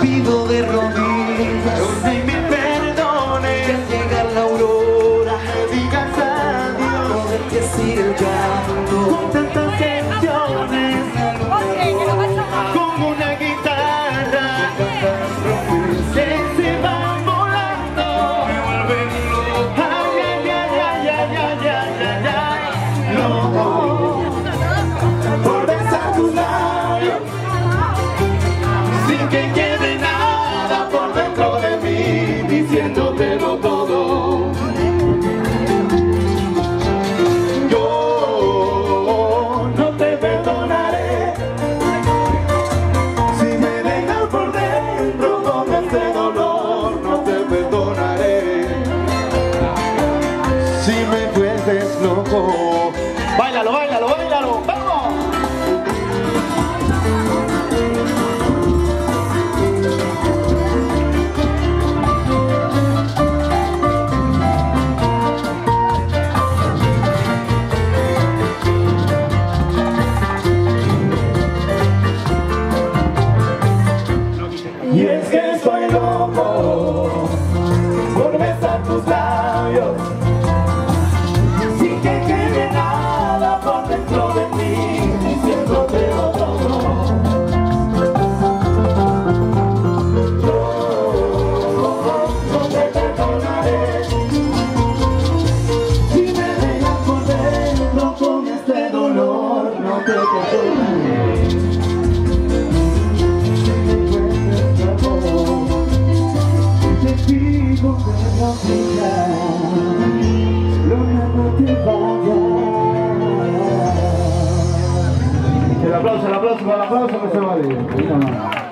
pido de rodillas Donde me perdone Que al la aurora Me digas adiós Poder decir el llanto Con tantas canciones Con una guitarra si me vuelves loco. El aplauso, el aplauso, el aplauso que se vale.